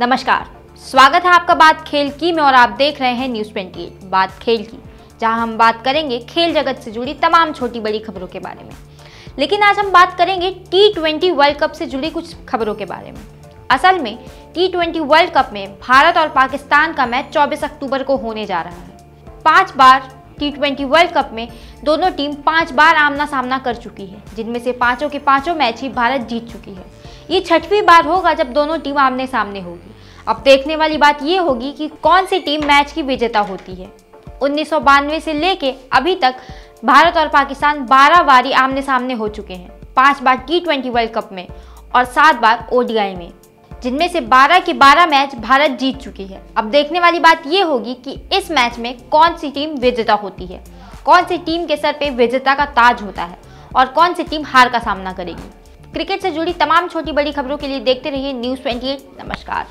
नमस्कार। स्वागत है आपका बात खेल की। में और आप देख रहे हैं न्यूज़ 28 बात खेल की, जहाँ हम बात करेंगे खेल जगत से जुड़ी तमाम छोटी बड़ी खबरों के बारे में। लेकिन आज हम बात करेंगे टी ट्वेंटी वर्ल्ड कप से जुड़ी कुछ खबरों के बारे में। असल में टी ट्वेंटी वर्ल्ड कप में भारत और पाकिस्तान का मैच 24 अक्टूबर को होने जा रहा है। पाँच बार टी ट्वेंटी वर्ल्ड कप में दोनों टीम पाँच बार आमना सामना कर चुकी है, जिनमें से पाँचों के पाँचों मैच ही भारत जीत चुकी है। ये छठवीं बार होगा जब दोनों टीम आमने सामने होगी। अब देखने वाली बात ये होगी कि कौन सी टीम मैच की विजेता होती है। उन्नीस सौ बानवे से लेके अभी तक भारत और पाकिस्तान 12 बारी आमने सामने हो चुके हैं। पाँच बार टी ट्वेंटी वर्ल्ड कप में और सात बार ओडीआई में। जिनमें से 12 के 12 मैच भारत जीत चुकी है। अब देखने वाली बात ये होगी कि इस मैच में कौन सी टीम विजेता होती है। कौन सी टीम के सर पे विजेता का ताज होता है और कौन सी टीम हार का सामना करेगी। क्रिकेट से जुड़ी तमाम छोटी बड़ी खबरों के लिए देखते रहिए न्यूज़ 28 नमस्कार।